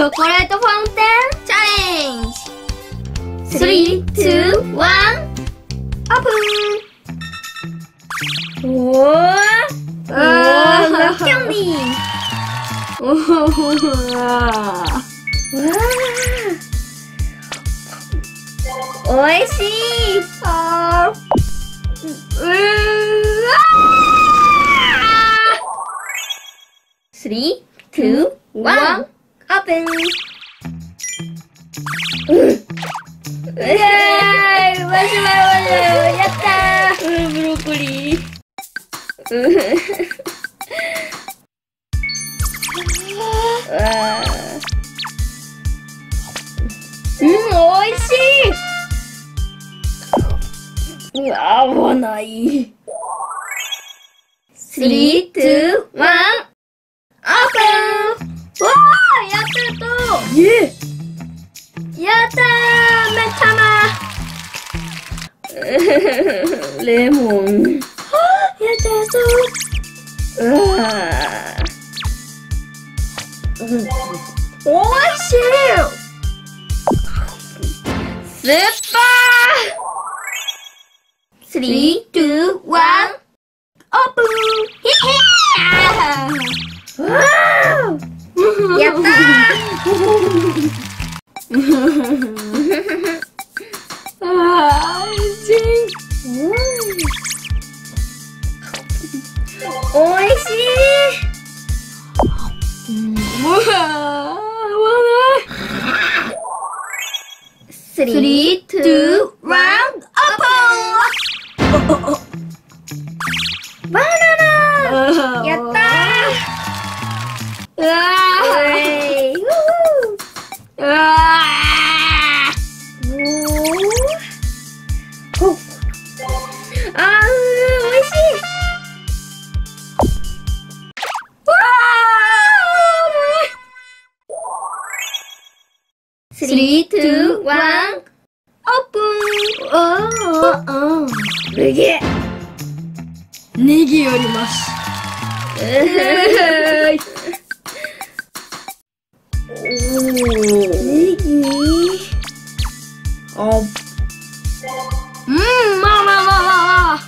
チョコレートファウンテンチャレンジ !3、2、1、オープンおー。あー、キョンディー。おーわー。おいしいあー。うーわー !3、2、1、オープンうえーいマシュマロマシュマロやったーうん、ブロッコリー。うん。うわーうん、おいしい。うわ、合わない。3、2、1、まレモン。やったそう。うわーうんおいい。うわえーネギあうん、まあまあまあまあまあ。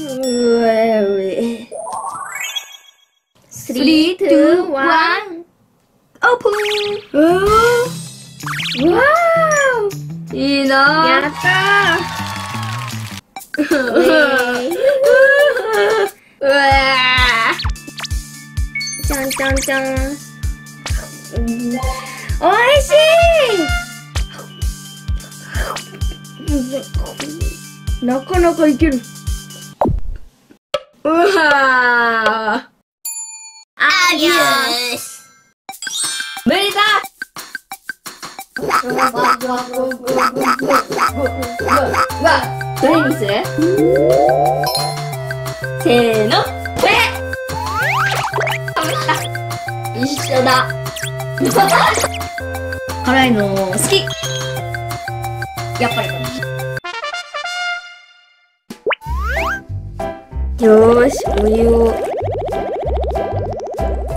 うえうえ。3、2、1、オープンうわーいいなやったーうわー。ちゃんちゃんちゃん。うんおいしい。なかなかいける。うわー。アディオス無理だ。どれにする？せーのこれ。一緒だ。辛いの。好き。やっぱりかなよーしお湯を。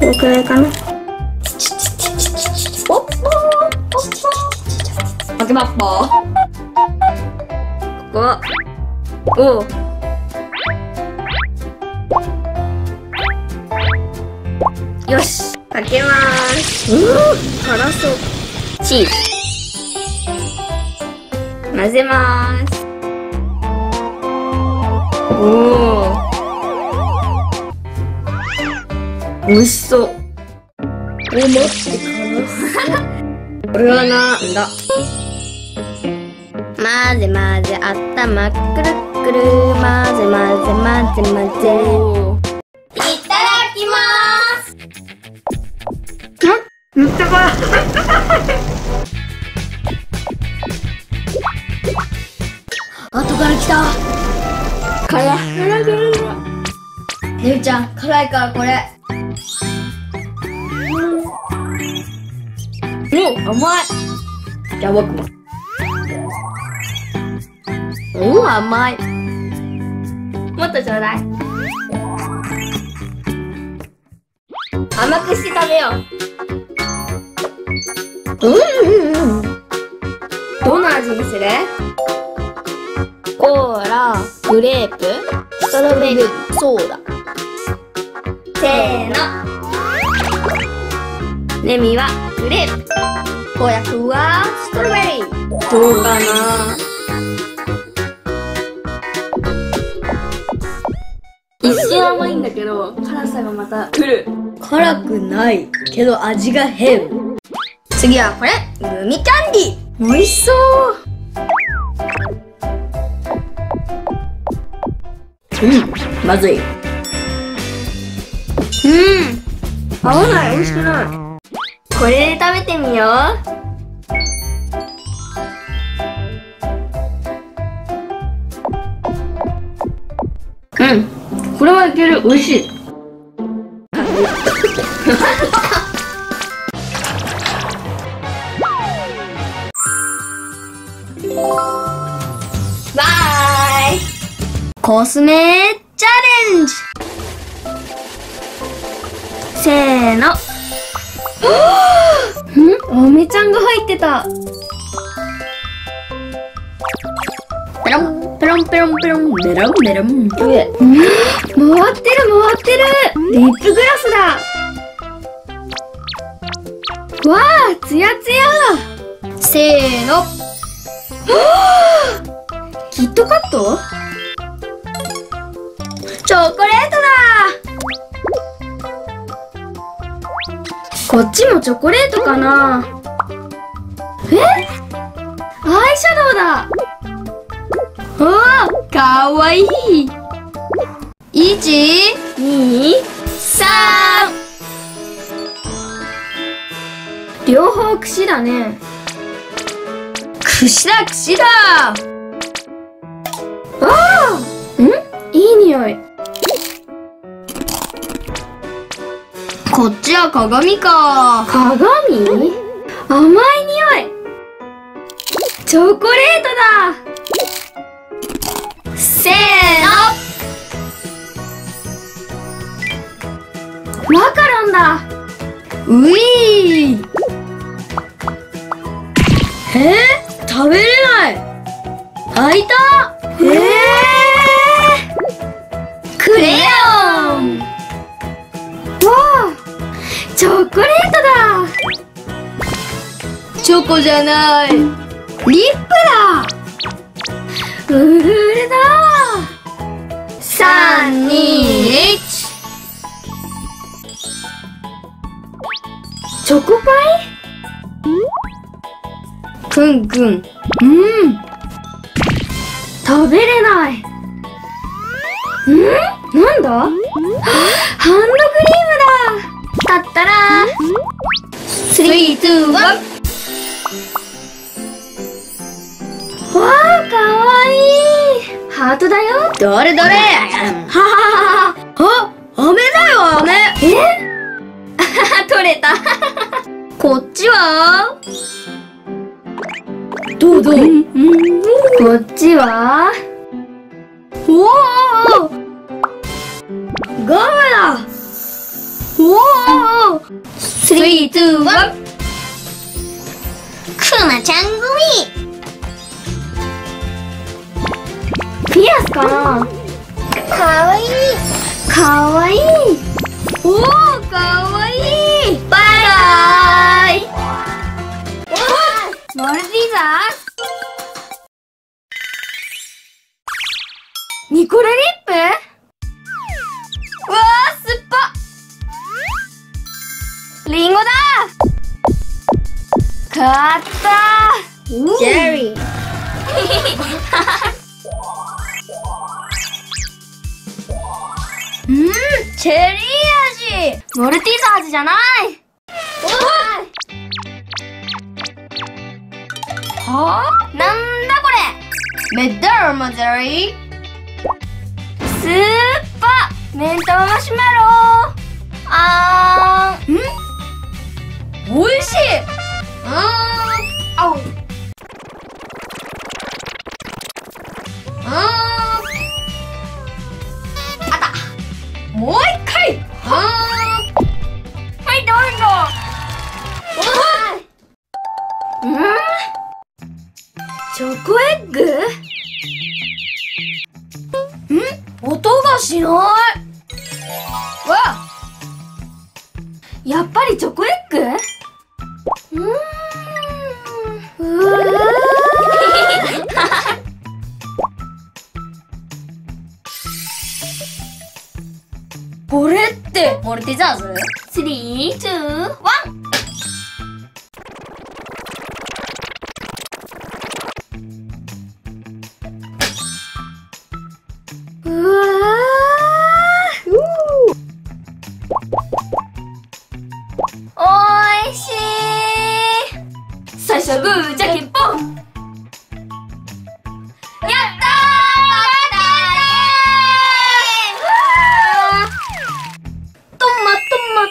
どのくらいかなおっ開けまっぽここ。おうよし。かけまーす。うー辛そう。チーズ。混ぜまーす。おお美味しそう。お待って辛これはなんだ？混ぜ混ぜあったまくるくる。混ぜ混ぜ混ぜ混ぜめっちゃ辛い。後から来た。辛い。辛い辛い辛いねるちゃん辛いからこれ。うん甘い。じゃあ僕もうん甘い。もっとちょうだい。甘くして食べよううんどの味にする？コーラ、グレープ、ストロベリー、ソーダ。せーの。レミはグレープ。公約はストロベリー。どうかな。一瞬甘いんだけど辛さがまた来る。辛くないけど味が変次はこれ。グミキャンディ。ー美味しそう。うんまずい。うん。合わない。美味しくない。これで食べてみよう。うん。これはいける。美味しい コスメチャレンジ。せーの。ん？アメちゃんが入ってた。ペロンペロンペロンペロン。メロンメロン。回ってる回ってる。リップグラスだ。わあツヤツヤ。せーの。キットカット？チョコレートだ。こっちもチョコレートかな。え？アイシャドウだ？おーかわいい。1、2、3両方串だね。串だ串だ。ああん？いい匂い。こっちは鏡か。鏡？甘い匂い。チョコレートだ。せーの。マカロンだ。ういー。え？ー、食べれない。開いたチョコじゃない。リップだ。うるるだ3、2、1チョコパイ？くんくん。うん。食べれない。ん？なんだ？ハンドクリームだ。だったら。 three, two, one わあ、かわいい。ハートだよ。どれどれ。ははははあ、飴だよ、飴。え？取れた。こっちは？どうどう？こっちは？おおガムだ。おお three, two, one くまちゃんグミ。ピアスかな？かわいい。かわいい。おおかわいい。バイバイ。モルディザニ買った。ジェリーうん チェリー味。モルティーザ味じゃない。はあ？なんだこれ。メダルマゼリー。スーパー。メンタママシュマロ。あーん。おいしいあーあおあーあ你咋知道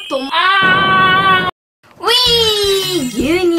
と、あー。ウィー牛乳。